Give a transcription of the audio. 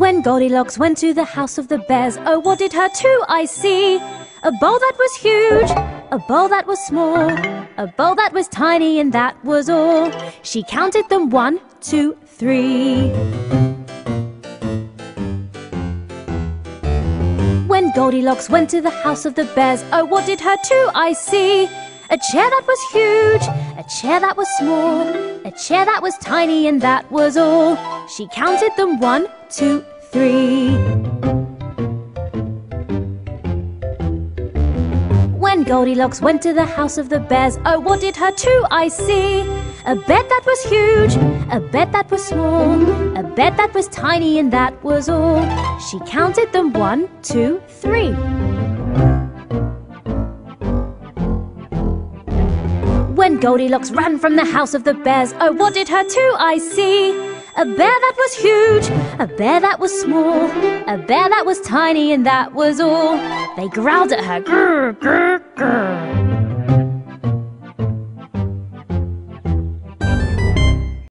When Goldilocks went to the house of the bears, oh, what did her two eyes see? A bowl that was huge, a bowl that was small, a bowl that was tiny, and that was all. She counted them one, two, three. When Goldilocks went to the house of the bears, oh, what did her two eyes see? A chair that was huge, a chair that was small, a chair that was tiny, and that was all. She counted them one, two, three. When Goldilocks went to the house of the bears, oh, what did her two eyes see? A bed that was huge, a bed that was small, a bed that was tiny, and that was all. She counted them one, two, three. Goldilocks ran from the house of the bears, oh, what did her two eyes see? A bear that was huge, a bear that was small, a bear that was tiny, and that was all. They growled at her, grrr, grrr, grrr.